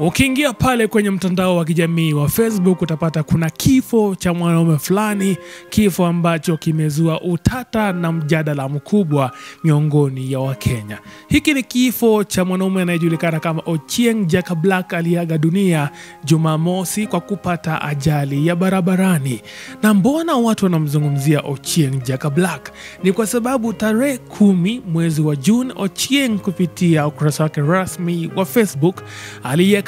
Ukiingia pale kwenye mtandao wa kijamii wa Facebook utapata kuna kifo cha mwanaume fulani, kifo ambacho kimezua utata na mjadala mkubwa miongoni ya Wakenya. Hiki ni kifo cha mwanaume anayejulikana kama Ochieng Jaka Black aliaga dunia Jumamosi kwa kupata ajali ya barabarani. Na mbona watu wanamzungumzia Ochieng Jaka Black? Ni kwa sababu tarehe kumi mwezi wa Juni, Ochieng kupitia ukurasa wake rasmi wa Facebook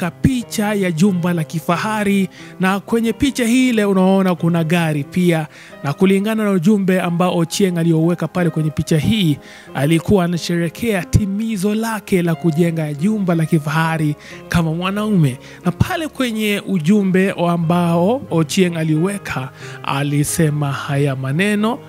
aliweka picha ya jumba la kifahari, na kwenye picha hile unaona kuna gari pia, na kulingana na ujumbe ambao Ochieng aliyoweka pale kwenye picha hii, alikuwa anasherekea timizo lake la kujenga jumba la kifahari kama mwanaume. Na pale kwenye ujumbe ambao Ochieng aliweka, alisema haya maneno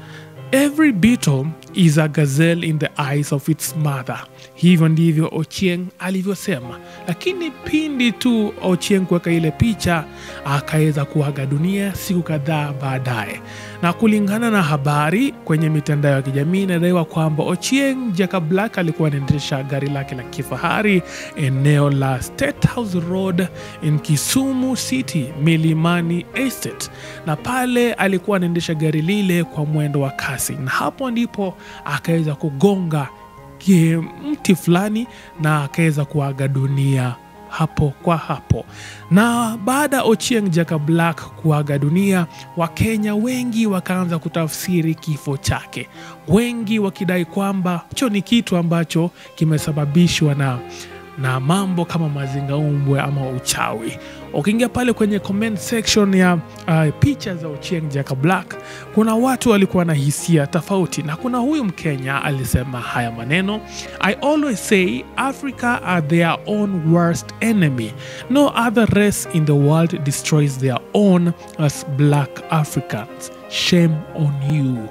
Every beetle is a gazelle in the eyes of its mother. Hivyo ndivyo Ochieng alivyosema, lakini pindi tu Ochieng kuweka ile picha akaweza kuaga dunia siku kadhaa baadaye. Na kulingana na habari kwenye mitandao ya kijamii, inadaiwa kwamba Ochieng Jacob Black alikuwa anaendesha gari lake la kifahari eneo la State House Road in Kisumu City, Milimani Estate, na pale alikuwa anaendesha gari lile kwa mwendo wa kasi, na hapo ndipo akaweza kugonga mti fulani na akaweza kuaga dunia hapo kwa hapo. Na baada ya Ochieng Jaka Black kuaga dunia, Wakenya wengi wakaanza kutafsiri kifo chake, wengi wakidai kwamba hicho ni kitu ambacho kimesababishwa na na mambo kama mazingaumbwe ama uchawi. Ukiingia pale kwenye comment section ya uh, picha za Ochieng Jaka Black, kuna watu walikuwa na hisia tofauti, na kuna huyu Mkenya alisema haya maneno: I always say Africa are their own worst enemy. No other race in the world destroys their own as black Africans. Shame on you.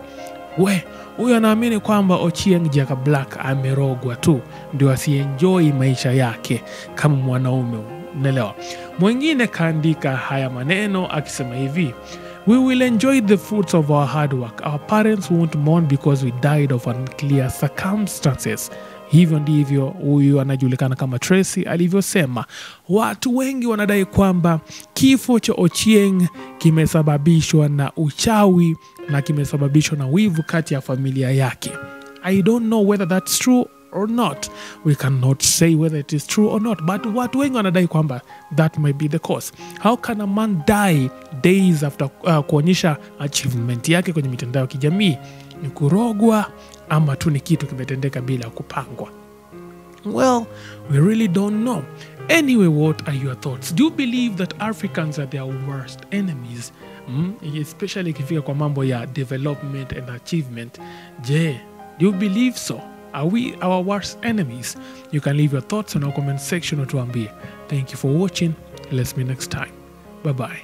We, huyo anaamini kwamba Ochieng Jaka Black amerogwa tu ndio asienjoi maisha yake kama mwanaume, unaelewa. Mwingine kaandika haya maneno akisema hivi We will enjoy the fruits of our hard work. Our parents won't mourn because we died of unclear circumstances. Hivyo ndivyo huyu anajulikana kama Tracy alivyosema. Watu wengi wanadai kwamba kifo cha Ochieng kimesababishwa na uchawi na kimesababishwa na wivu kati ya familia yake. I don't know whether that's true or not. We cannot say whether it is true or not, but watu wengi wanadai kwamba that might be the cause. How can a man die days after uh, kuonyesha achievement yake kwenye mitandao ya kijamii? Ni kurogwa ama tu ni kitu kimetendeka bila kupangwa? Well, we really don't know. Anyway, what are your thoughts? Do you believe that Africans are their worst enemies? Mm? Especially ikifika kwa mambo ya development and achievement. Je, do you believe so? Are we our worst enemies? You can leave your thoughts on our comment section or tuambie. Thank you for watching. Let's me next time. Bye bye.